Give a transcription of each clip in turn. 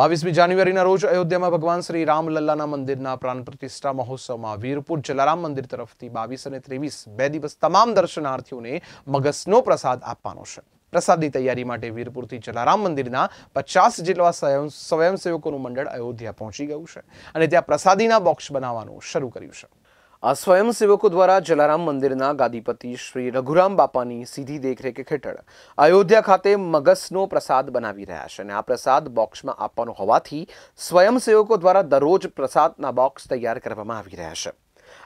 બાવીસમી જાન્યુઆરીના રોજ અયોધ્યામાં ભગવાન શ્રી રામલલ્લાના મંદિરના પ્રાણ પ્રતિષ્ઠા મહોત્સવમાં વીરપુર જલારામ મંદિર તરફથી બાવીસ અને ત્રેવીસ બે દિવસ તમામ દર્શનાર્થીઓને મગસનો પ્રસાદ આપવાનો છે. પ્રસાદની તૈયારી માટે વીરપુરથી જલારામ મંદિરના પચાસ જેટલા સ્વયં સ્વયંસેવકોનું મંડળ અયોધ્યા પહોંચી ગયું છે અને ત્યાં પ્રસાદીના બોક્સ બનાવવાનું શરૂ કર્યું છે. આ સ્વયંસેવકો દ્વારા જલારામ મંદિરના ગાદીપતિ શ્રી રઘુરામ બાપાની સીધી દેખરેખ હેઠળ અયોધ્યા ખાતે મગસનો પ્રસાદ બનાવી રહ્યા છે અને આ પ્રસાદ બોક્સમાં આપવાનો હોવાથી સ્વયંસેવકો દ્વારા દરરોજ પ્રસાદના બોક્સ તૈયાર કરવામાં આવી રહ્યા છે.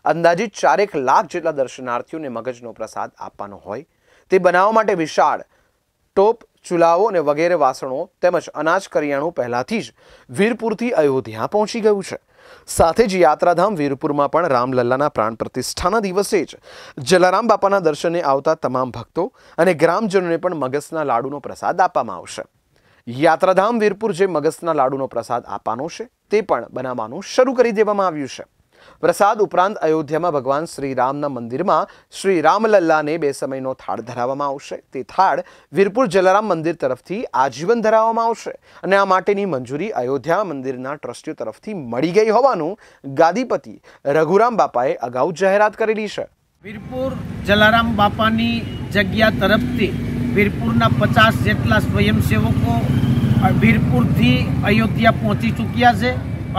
અંદાજિત ચારેક લાખ જેટલા દર્શનાર્થીઓને મગજનો પ્રસાદ આપવાનો હોય તે બનાવવા માટે વિશાળ ટોપ, ચૂલાઓ અને વગેરે વાસણો તેમજ અનાજ કરિયાણું પહેલાથી જ વીરપુરથી અયોધ્યા પહોંચી ગયું છે. સાથે જ યાત્રાધામ વીરપુરમાં પણ રામલલ્લાના પ્રાણ પ્રતિષ્ઠાના દિવસે જ જલારામ બાપાના દર્શને આવતા તમામ ભક્તો અને ગ્રામજનોને પણ મગસના લાડુનો પ્રસાદ આપવામાં આવશે. યાત્રાધામ વીરપુર જે મગસના લાડુનો પ્રસાદ આપવાનો છે, તે પણ બનાવવાનું શરૂ કરી દેવામાં આવ્યું છે. પ્રસાદ ઉપરાંત અયોધ્યામાં ભગવાન શ્રીરામના મંદિરમાં શ્રી રામલલ્લાને બે સમયનો થાળ ધરાવવામાં આવશે. તે થાળ વીરપુર જલારામ મંદિર તરફથી આજીવન ધરાવવામાં આવશે અને આ માટેની મંજૂરી અયોધ્યા મંદિરના ટ્રસ્ટીઓ તરફથી મળી ગઈ હોવાનું ગાદીપતિ રઘુરામ બાપાએ અગાઉ જાહેરાત કરેલી છે. વીરપુર જલારામ બાપાની જગ્યા તરફથી વીરપુરના પચાસ જેટલા સ્વયંસેવકો વીરપુરથી અયોધ્યા પહોંચી ચૂક્યા છે.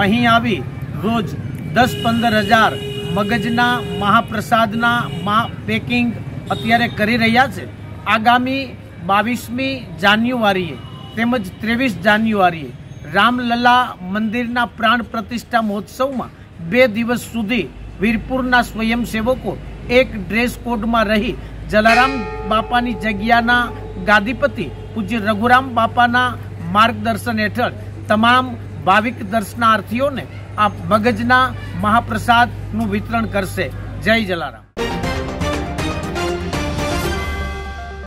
અહીં આવી રોજ દસ પંદર હજાર મગજના મહાપ્રસાદના મા પેકિંગ અત્યારે કરી રહ્યા છે. આગામી બાવીસમી જાન્યુઆરીએ તેમજ ત્રેવીસ જાન્યુઆરીએ રામલલા મંદિરના પ્રાણ પ્રતિષ્ઠા મહોત્સવમાં બે દિવસ સુધી વીરપુરના સ્વયંસેવકો એક ડ્રેસ કોડમાં રહી જલારામ બાપાની જગ્યાના ગાદીપતિ પૂજ્ય રઘુરામ બાપાના માર્ગદર્શન હેઠળ તમામ ભાવિક દર્શનાર્થીઓને આ મગજના મહાપ્રસાદનું વિતરણ કરશે. જય જલારામ.